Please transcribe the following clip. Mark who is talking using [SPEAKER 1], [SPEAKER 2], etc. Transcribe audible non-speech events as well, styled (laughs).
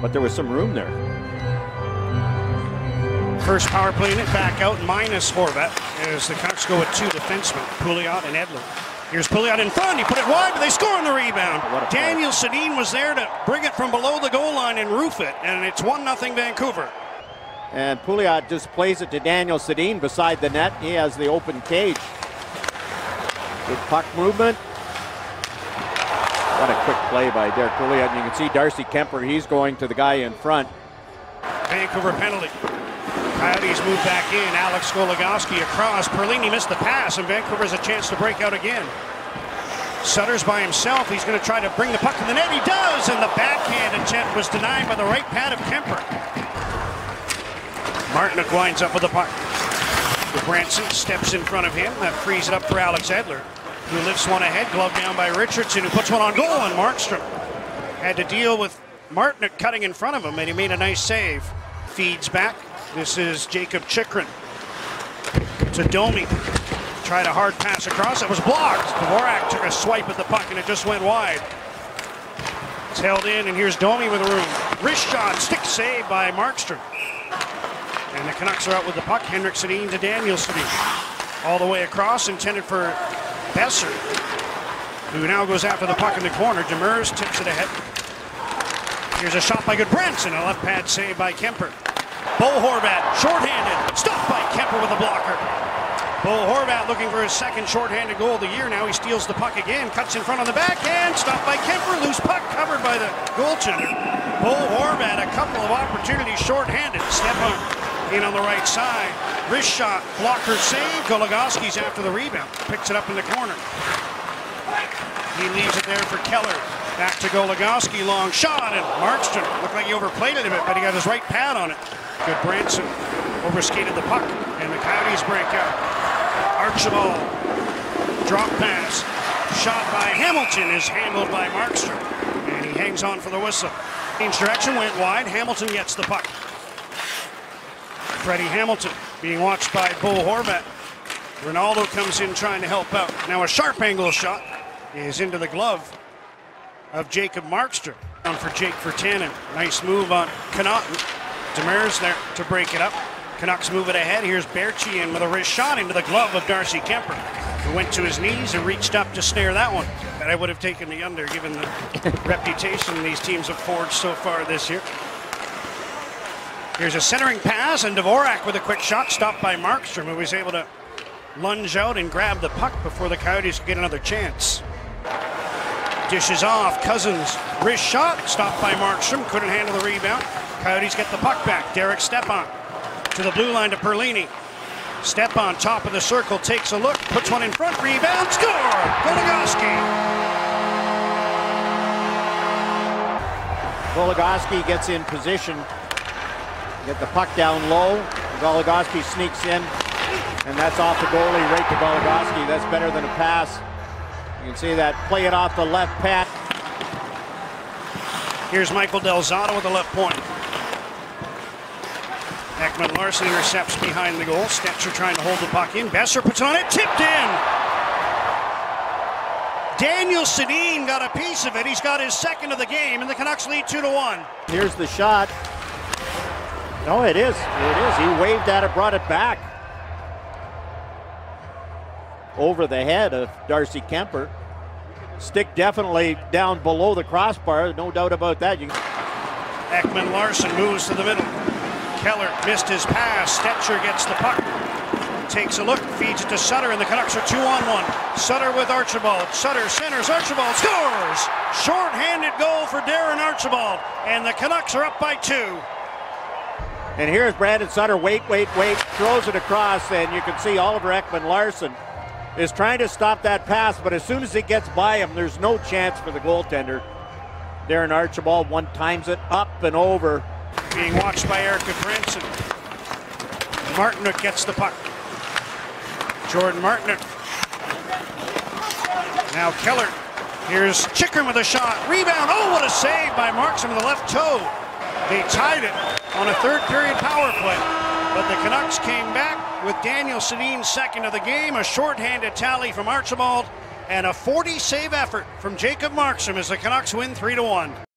[SPEAKER 1] but there was some room there.
[SPEAKER 2] First power play in it, back out minus Horvat as the Canucks go with two defensemen, Pouliot and Edler. Here's Pouliot in front. He put it wide, but they score on the rebound. Daniel Sedin was there to bring it from below the goal line and roof it, and it's 1 0 Vancouver.
[SPEAKER 1] And Pouliot just plays it to Daniel Sedin beside the net. He has the open cage. Good puck movement. What a quick play by Derrick Pouliot. And you can see Darcy Kuemper, he's going to the guy in front.
[SPEAKER 2] Vancouver penalty. Coyotes move back in. Alex Goligoski across. Perlini missed the pass, and Vancouver has a chance to break out again. Sutter's by himself. He's going to try to bring the puck to the net. He does, and the backhand attempt was denied by the right pad of Kuemper. Martinook winds up with the puck. Branson steps in front of him. That frees it up for Alex Edler, who lifts one ahead. Glove down by Richardson, who puts one on goal, and Markstrom had to deal with Martinook cutting in front of him, and he made a nice save. Feeds back. This is Jakob Chychrun to Domi. Tried a hard pass across. It was blocked. Dvorak took a swipe at the puck and it just went wide. It's held in, and here's Domi with a room. Wrist shot, stick save by Markstrom. And the Canucks are out with the puck. Henrik Sedin to Daniel Sedin. All the way across, intended for Boeser, who now goes after the puck in the corner. Demers tips it ahead. Here's a shot by Gudbranson, a left pad save by Kuemper. Bo Horvat, shorthanded, stopped by Kuemper with a blocker. Bo Horvat looking for his second shorthanded goal of the year. Now he steals the puck again, cuts in front on the backhand, stopped by Kuemper, loose puck covered by the goaltender. Bo Horvat, a couple of opportunities shorthanded. Step on in on the right side. Wrist shot, blocker save. Goligoski's after the rebound, picks it up in the corner. He leaves it there for Keller. Back to Goligoski, long shot, and Markstrom looked like he overplayed it a bit, but he got his right pad on it. Gudbranson overskated the puck, and the Coyotes break out. Archibald, drop pass, shot by Hamilton is handled by Markstrom, and he hangs on for the whistle. Change direction, went wide, Hamilton gets the puck. Freddie Hamilton being watched by Bo Horvat. Ronaldo comes in trying to help out. Now a sharp angle shot is into the glove of Jacob Markstrom. Down for Jake Virtanen. Nice move on Connauton. Demers there to break it up. Canucks move it ahead. Here's Baertschi in with a wrist shot into the glove of Darcy Kuemper, who went to his knees and reached up to snare that one. But I would have taken the under given the (laughs) reputation these teams have forged so far this year. Here's a centering pass, and Dvorak with a quick shot, stopped by Markstrom, who was able to lunge out and grab the puck before the Coyotes could get another chance. Dishes off, Cousins wrist shot, stopped by Markstrom, couldn't handle the rebound. Coyotes get the puck back. Derek Stepan to the blue line to Perlini. Stepan, top of the circle, takes a look, puts one in front, rebound, score! Goligoski.
[SPEAKER 1] Goligoski gets in position. Get the puck down low. Goligoski sneaks in, and that's off the goalie right to Goligoski. That's better than a pass. You can see that. Play it off the left pad.
[SPEAKER 2] Here's Michael Del Zotto with the left point. Ekman Larsson intercepts behind the goal. Stecher trying to hold the puck in. Boeser puts on it. Tipped in. Daniel Sedin got a piece of it. He's got his second of the game, and the Canucks lead 2 to 1.
[SPEAKER 1] Here's the shot. No, it is. It is. He waved at it, brought it back. Over the head of Darcy Kuemper. Stick definitely down below the crossbar, no doubt about that. You...
[SPEAKER 2] Ekman Larsson moves to the middle. Keller missed his pass. Stecher gets the puck. Takes a look, feeds it to Sutter, and the Canucks are two on one. Sutter with Archibald. Sutter centers. Archibald scores! Short-handed goal for Darren Archibald, and the Canucks are up by two.
[SPEAKER 1] And here's Brandon Sutter. Wait, wait, wait. Throws it across, and you can see Oliver Ekman Larsson is trying to stop that pass, but as soon as it gets by him, there's no chance for the goaltender. Darren Archibald one times it up and over.
[SPEAKER 2] Being watched by Eric Branson. Martinook gets the puck. Jordan Martinook. Now Keller. Here's Chychrun with a shot. Rebound. Oh, what a save by Markstrom with the left toe. They tied it on a third period power play. But the Canucks came back with Daniel Sedin's second of the game, a shorthanded tally from Archibald, and a 40 save effort from Jacob Markstrom as the Canucks win 3 to 1.